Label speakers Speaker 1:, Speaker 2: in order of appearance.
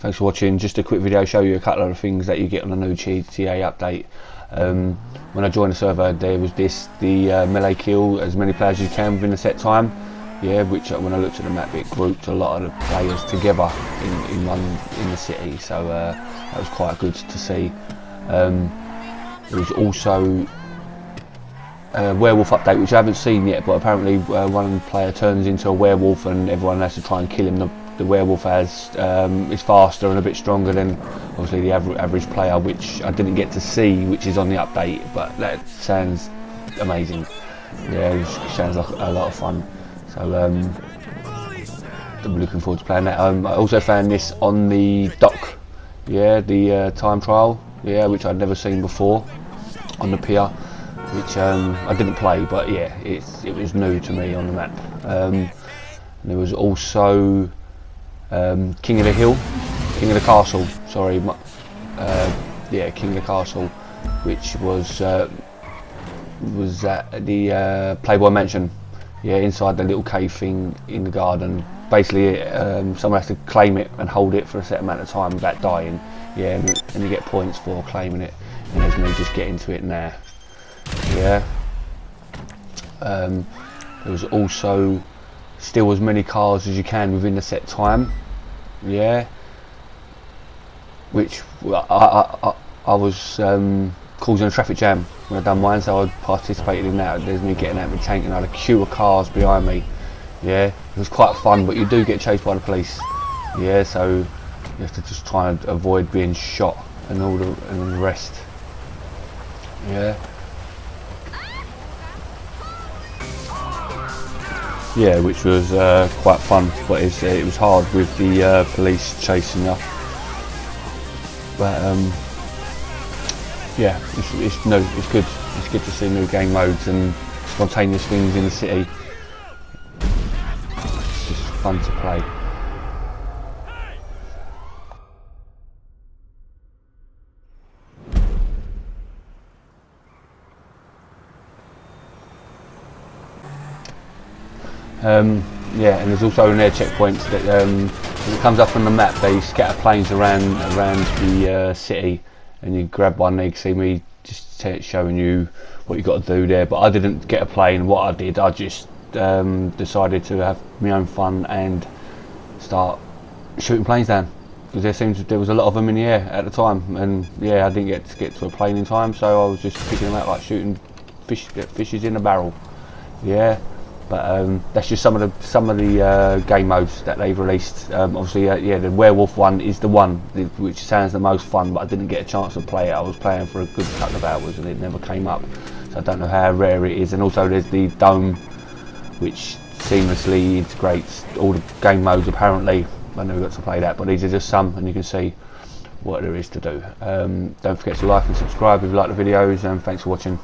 Speaker 1: thanks for watching. Just a quick video show you a couple of things that you get on a new GTA update. Um, when I joined the server, there was this the uh, melee kill as many players as you can within a set time. Yeah, which uh, when I looked at the map, it grouped a lot of the players together in, in one in the city. So uh, that was quite good to see. Um, there was also a werewolf update, which I haven't seen yet, but apparently uh, one player turns into a werewolf and everyone has to try and kill him. The, the werewolf has um, is faster and a bit stronger than obviously the aver average player, which I didn't get to see, which is on the update. But that sounds amazing. Yeah, it sounds like a lot of fun. So um, I'm looking forward to playing that. Um, I also found this on the dock. Yeah, the uh, time trial. Yeah, which I'd never seen before on the pier which um, I didn't play, but yeah, it, it was new to me on the map. Um, there was also um, King of the Hill, King of the Castle, sorry, uh, yeah, King of the Castle, which was uh, was at the uh, Playboy Mansion, yeah, inside the little cave thing in the garden. Basically, um, someone has to claim it and hold it for a set amount of time without dying, yeah, and, and you get points for claiming it. And there's me just getting to it now. Yeah. Um, there was also steal as many cars as you can within the set time. Yeah. Which I, I, I, I was um, causing a traffic jam when I done mine, so I participated in that. There's me getting out of my tank and I had a queue of cars behind me. Yeah, it was quite fun, but you do get chased by the police. Yeah, so you have to just try and avoid being shot and all the and the rest. Yeah. Yeah, which was uh, quite fun, but uh, it was hard with the uh, police chasing you. But um, yeah, it's, it's no, it's good. It's good to see new game modes and spontaneous things in the city. It's just fun to play. Um, yeah, and there's also an air checkpoint that um, as it comes up on the map, they scatter planes around around the uh, city, and you grab one. They see me just showing you what you got to do there. But I didn't get a plane. What I did, I just um, decided to have my own fun and start shooting planes down because there seems there was a lot of them in the air at the time, and yeah, I didn't get to get to a plane in time, so I was just picking them out like shooting fish fishes in a barrel. Yeah. But um, that's just some of the some of the uh, game modes that they've released. Um, obviously, uh, yeah, the werewolf one is the one which sounds the most fun, but I didn't get a chance to play it. I was playing for a good couple of hours and it never came up, so I don't know how rare it is. And also, there's the dome, which seamlessly integrates all the game modes. Apparently, I never got to play that, but these are just some, and you can see what there is to do. Um, don't forget to like and subscribe if you like the videos, and thanks for watching.